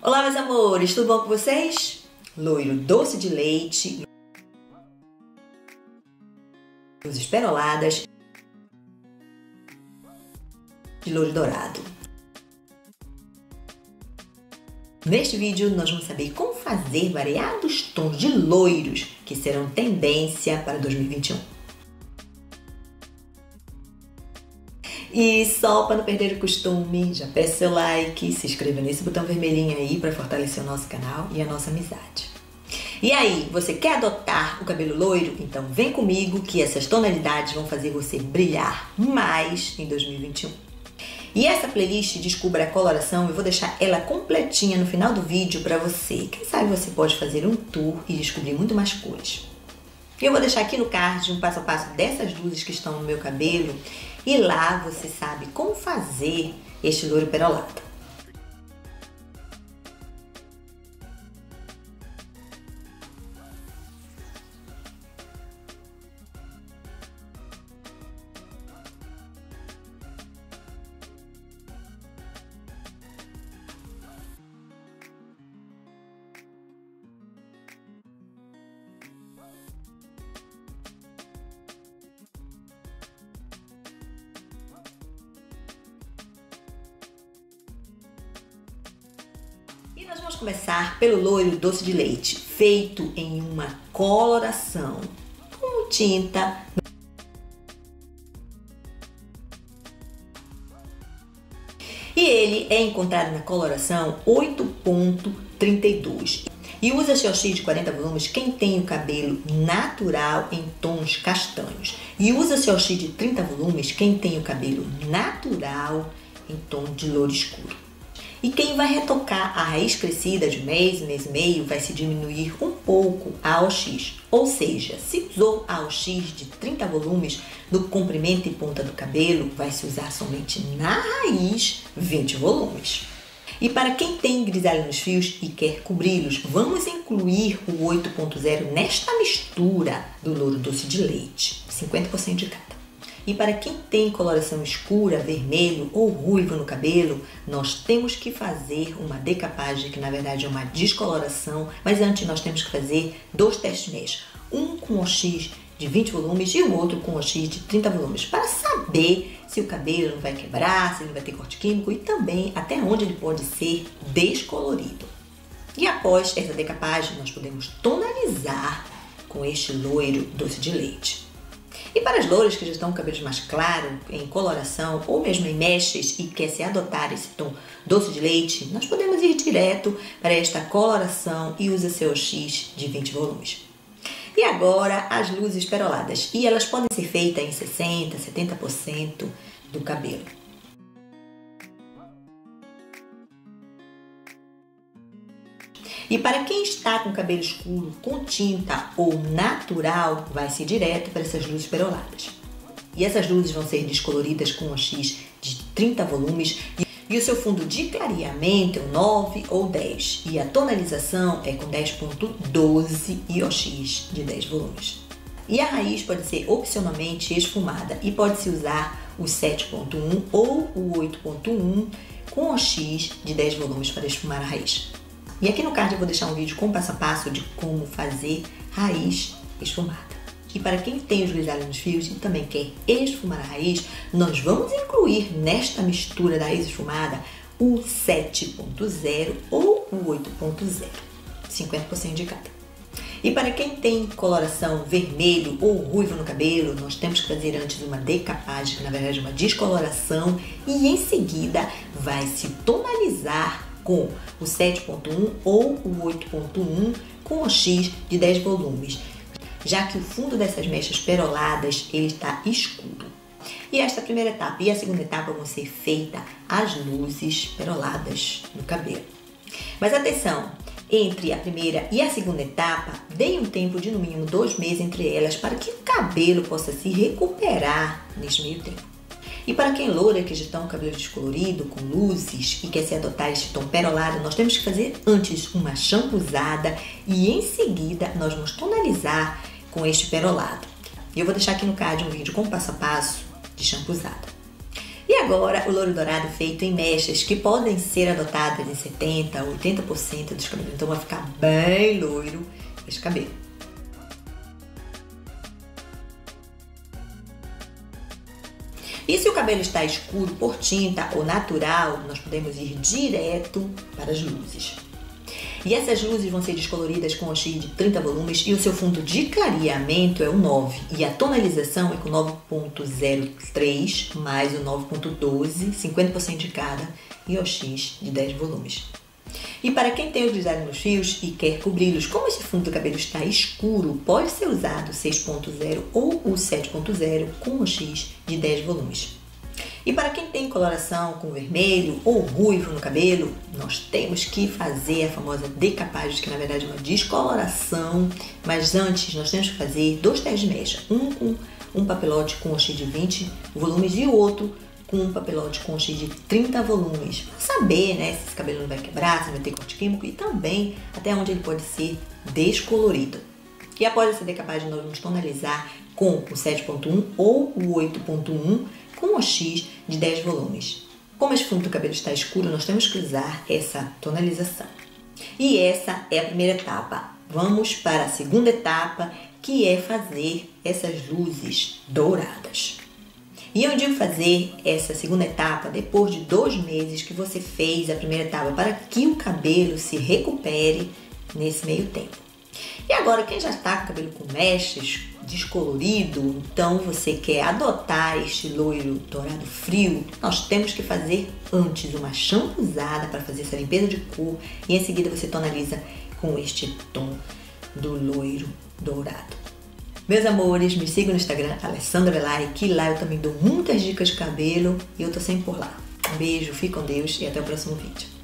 Olá, meus amores, tudo bom com vocês? Loiro doce de leite, luzes peroladas de louro dourado. Neste vídeo, nós vamos saber como fazer variados tons de loiros que serão tendência para 2021. E só para não perder o costume, já peça seu like, se inscreva nesse botão vermelhinho aí para fortalecer o nosso canal e a nossa amizade. E aí, você quer adotar o cabelo loiro? Então vem comigo que essas tonalidades vão fazer você brilhar mais em 2021. E essa playlist Descubra a Coloração, eu vou deixar ela completinha no final do vídeo para você. Quem sabe você pode fazer um tour e descobrir muito mais cores. Eu vou deixar aqui no card um passo a passo dessas luzes que estão no meu cabelo e lá você sabe como fazer este louro perolado. Começar pelo loiro doce de leite, feito em uma coloração com tinta E ele é encontrado na coloração 8.32. E usa XOX de 40 volumes quem tem o cabelo natural em tons castanhos. E usa XOX de 30 volumes quem tem o cabelo natural em tom de louro escuro. E quem vai retocar a raiz crescida de mês, mês e meio, vai se diminuir um pouco a AOX. Ou seja, se usou a AOX de 30 volumes no comprimento e ponta do cabelo, vai se usar somente na raiz 20 volumes. E para quem tem grisalho nos fios e quer cobri-los, vamos incluir o 8.0 nesta mistura do louro doce de leite, 50% de cada. E para quem tem coloração escura, vermelho ou ruivo no cabelo, nós temos que fazer uma decapagem, que na verdade é uma descoloração, mas antes nós temos que fazer dois testes mesh, um com OX de 20 volumes e o outro com OX de 30 volumes, para saber se o cabelo não vai quebrar, se ele vai ter corte químico e também até onde ele pode ser descolorido. E após essa decapagem, nós podemos tonalizar com este loiro doce de leite. E para as louras que já estão com cabelos mais claros, em coloração ou mesmo em mechas e quer se adotar esse tom doce de leite, nós podemos ir direto para esta coloração e usa seu X de 20 volumes. E agora as luzes peroladas. E elas podem ser feitas em 60%, 70% do cabelo. E para quem está com cabelo escuro, com tinta ou natural, vai-se direto para essas luzes peroladas. E essas luzes vão ser descoloridas com um X de 30 volumes e o seu fundo de clareamento é 9 ou 10. E a tonalização é com 10.12 e OX de 10 volumes. E a raiz pode ser opcionalmente esfumada e pode-se usar o 7.1 ou o 8.1 com OX de 10 volumes para esfumar a raiz. E aqui no card eu vou deixar um vídeo com passo a passo de como fazer raiz esfumada. E para quem tem os grisalhos nos fios e também quer esfumar a raiz, nós vamos incluir nesta mistura da raiz esfumada o 7.0 ou o 8.0, 50% de cada. E para quem tem coloração vermelho ou ruivo no cabelo, nós temos que fazer antes uma decapagem, que na verdade é uma descoloração, e em seguida vai se tonalizar com o 7.1 ou o 8.1 com o X de 10 volumes, já que o fundo dessas mechas peroladas ele está escuro. E esta primeira etapa e a segunda etapa vão ser feitas as luzes peroladas no cabelo. Mas atenção, entre a primeira e a segunda etapa, dê um tempo de no mínimo dois meses entre elas para que o cabelo possa se recuperar neste meio tempo. E para quem loura, que está um cabelo descolorido, com luzes e quer se adotar este tom perolado, nós temos que fazer antes uma shampoozada e em seguida nós vamos tonalizar com este perolado. Eu vou deixar aqui no card um vídeo com passo a passo de shampoozada. E agora o louro dourado feito em mechas que podem ser adotadas em 70 a 80% dos cabelos. Então vai ficar bem loiro esse cabelo. E se o cabelo está escuro por tinta ou natural, nós podemos ir direto para as luzes. E essas luzes vão ser descoloridas com o X de 30 volumes e o seu fundo de clareamento é o 9 e a tonalização é com 9.03 mais o 9.12, 50% de cada e o X de 10 volumes. E para quem tem os grisalhos nos fios e quer cobri-los, como esse fundo do cabelo está escuro, pode ser usado 6.0 ou o 7.0 com o X de 10 volumes. E para quem tem coloração com vermelho ou ruivo no cabelo, nós temos que fazer a famosa decapagem, que na verdade é uma descoloração. Mas antes nós temos que fazer dois testes de mecha, um com um papelote com o X de 20 volumes e o outro com um papelote com X de 30 volumes, para saber né, se esse cabelo não vai quebrar, se vai ter corte químico e também até onde ele pode ser descolorido. E após essa decapagem, nós vamos tonalizar com o 7.1 ou o 8.1 com o X de 10 volumes. Como esse fundo do cabelo está escuro, nós temos que usar essa tonalização. E essa é a primeira etapa. Vamos para a segunda etapa, que é fazer essas luzes douradas. E eu digo fazer essa segunda etapa depois de dois meses que você fez a primeira etapa, para que o cabelo se recupere nesse meio tempo. E agora, quem já está com o cabelo com mechas, descolorido, então você quer adotar este loiro dourado frio, nós temos que fazer antes uma usada para fazer essa limpeza de cor e em seguida você tonaliza com este tom do loiro dourado. Meus amores, me sigam no Instagram, Alessandra Velari, que lá eu também dou muitas dicas de cabelo e eu tô sempre por lá. Um beijo, fique com Deus e até o próximo vídeo.